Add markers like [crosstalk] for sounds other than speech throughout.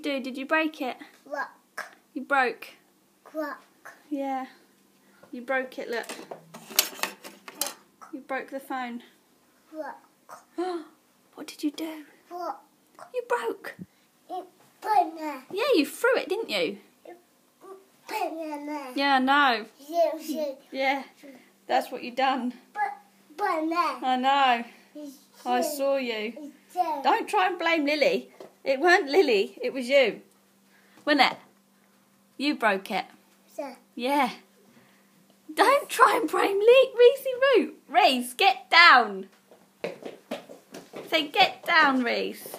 do? Did you break it? Rock. You broke. Rock. Yeah. You broke it, look. You broke the phone. Rock. [gasps] what did you do? Rock. You broke. It banana. Yeah, you threw it, didn't you? Banana. Yeah, I know. Zero, zero. Yeah. That's what you done. Ba- Banana. I know. I saw you. Don't try and blame Lily. It weren't Lily, it was you. Wasn't it? You broke it. Zero. Yeah. Don't try and blame Le- Reese Root. Reese, get down. Say, get down, Reese.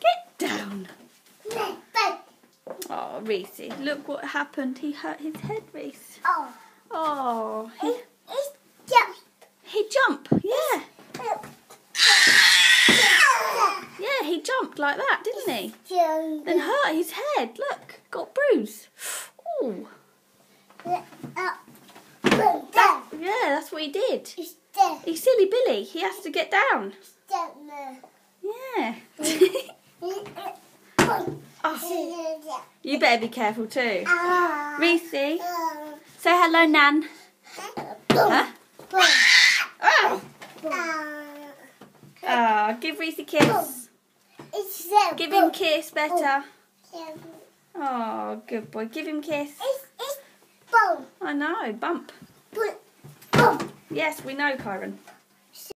Get down. Oh, Reese, look what happened. He hurt his head, Reese. Oh. Oh, he, It's just. he jumped. Yeah. Yeah, he jumped like that, didn't he? And hurt his head. Look, got bruise. Oh, Uh, banana. yeah, that's what he did. It's. He's silly Billy. He has to get down. Yeah. [laughs] Oh. you better be careful too. Ah. Reese, say Ah. hello, Nan. Huh? Oh, oh give Reese a kiss. It's. Give him kiss better. Boom. Oh, good boy. Give him kiss. It's, it's boom. I know. Bump. Boom. Yes, we know, Kyron.